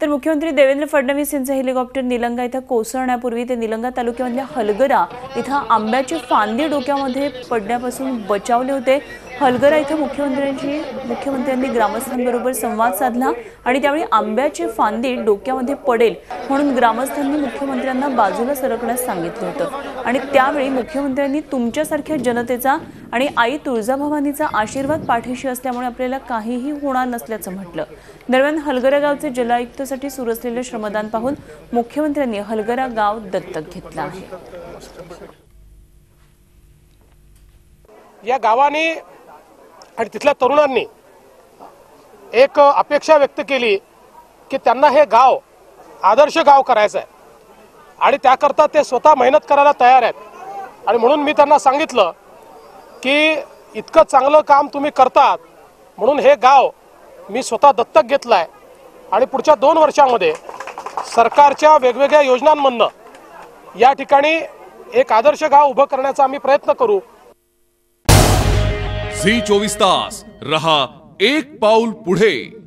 तर मुख्यमंत्री देवेंद्र फडणवीस यांचं हेलिकॉप्टर निलंगा इथं कोसळण्यापूर्वी ते निलंगा तालुक्यामधल्या हलगरा इथं आंब्याची फांदी डोक्यामध्ये पडण्यापासून बचावले होते. हलगरा इथं मुख्यमंत्र्यांची मुख्यमंत्र्यांनी ग्रामस्थांबरोबर संवाद साधला आणि त्यावेळी आंब्याची फांदी डोक्यामध्ये पडेल म्हणून ग्रामस्थांनी मुख्यमंत्र्यांना बाजूला सरकण्यास सांगितलं होतं. आणि त्यावेळी मुख्यमंत्र्यांनी तुमच्यासारख्या जनतेचा आणि आई तुळजाभवानीचा आशीर्वाद पाठीशी असल्यामुळे आपल्याला काहीही होणार नसल्याचं म्हटलं. दरम्यान हलगरा गावचे जलायुक्तसाठी सुरू असलेले श्रमदान पाहून मुख्यमंत्र्यांनी हलगरा गाव दत्तक घेतलं आहे. या गावाने आणि तिथल्या तरुणांनी एक अपेक्षा व्यक्त केली की त्यांना हे गाव आदर्श गाव करायचं आहे आणि त्याकरता ते स्वतः मेहनत करायला तयार आहेत. आणि म्हणून मी त्यांना सांगितलं की इतकं चांगलं काम तुम्ही करतात म्हणून हे गाव मी स्वतः दत्तक घेतलं आहे आणि पुढच्या दोन वर्षामध्ये सरकारच्या वेगवेगळ्या योजनांमधनं या ठिकाणी एक आदर्श गाव उभं करण्याचा आम्ही प्रयत्न करू. झी चोवीस तास रहा एक पाऊल पुढे.